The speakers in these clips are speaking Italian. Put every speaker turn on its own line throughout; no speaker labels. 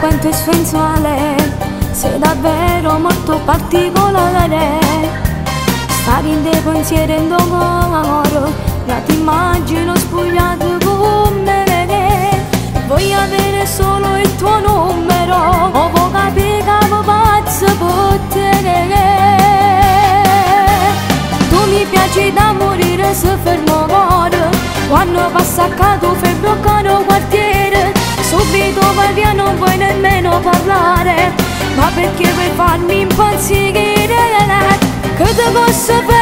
Quanto è sensuale, sei davvero molto particolare. Stare in dei pensieri in d'amore, la ti immagino spogliato con me Voglio avere solo il tuo numero, o vuoi capire che pazzo per te. Tu mi piaci da morire se fermo cuore Quando passa accanto fai bloccare Subito vai via non vuoi nemmeno parlare Ma perché vuoi farmi impazzire Che ti posso fermo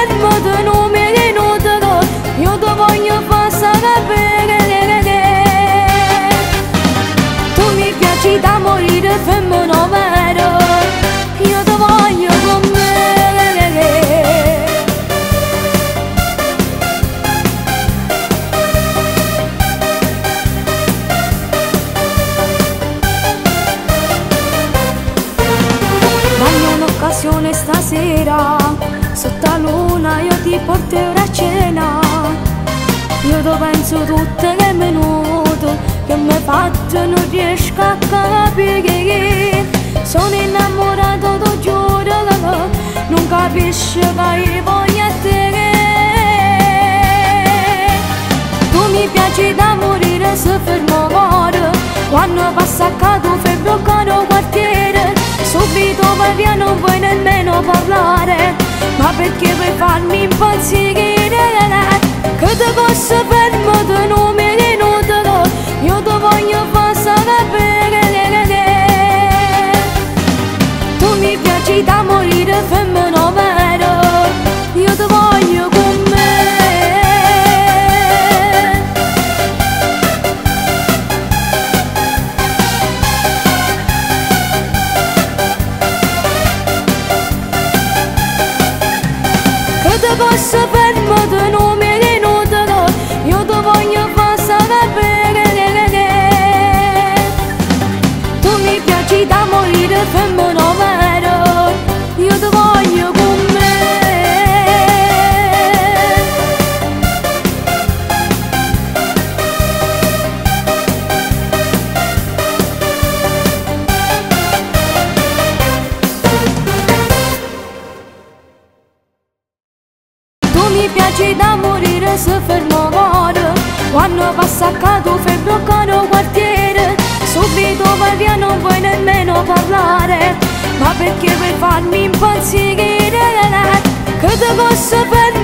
Sotto la luna io ti porterò a cena. Io ti penso tutte le minute Che mi fatto non riesco a capire. Sono innamorato, ti giuro Non capisci che io voglio te. Tu mi piaci da morire se fermo cuore Quando passa accanto fai bloccare il quartiere Subito vai via non vuoi nemmeno parlare Մա պետք է վեվան մին բաց եղերան Կդը բոսը վեր մոտ Che ti posso mi piaci da morire se fermo cuore Quando passa accanto fai bloccare il quartiere Subito vai via non vuoi nemmeno parlare Ma perché vuoi farmi impazzire Che ti posso fermo di nome